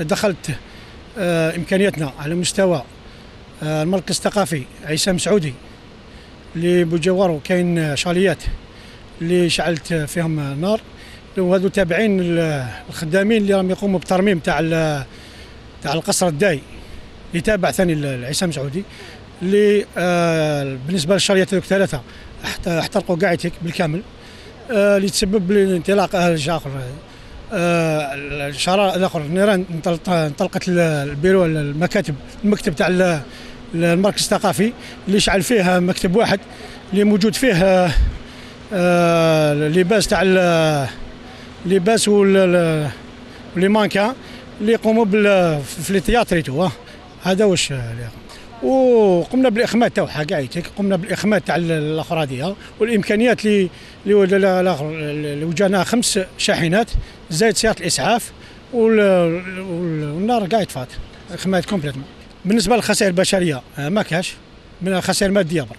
دخلت آه، امكانياتنا على مستوى آه، المركز الثقافي عيسى مسعودي اللي بجواره كاين شاليات اللي شعلت فيهم نار وهذو تابعين ال- الخدامين اللي راهم يقوموا بالترميم تاع تاع القصر الداي اللي تابع ثاني لعيسى مسعودي اللي آه، بالنسبة للشاليات هذوك ثلاثة احت- احترقوا قاعدتك بالكامل اللي تسبب لانطلاق آه، اخر آه، الشارع الآخر النيران انطلقت انطلقت ال- البيرو المكاتب المكتب تاع ال- المركز الثقافي اللي شعل فيه مكتب واحد اللي موجود فيه آه، آه، لباس تاع لباس واللي مانكا اللي يقوموا في التياتريتو آه. هذا واش يقوم. وقمنا بالاخماد تاعها قاعدتك قمنا بالاخماد تاع ال- الاخرى هذه والامكانيات اللي اللي وجانا خمس شاحنات زائد سياره الإسعاف وال- وال- والنار قاعد فات. اخماد كومبليتمون. بالنسبة للخسائر البشرية آه، ما كاش. من خسائر ماديه برك.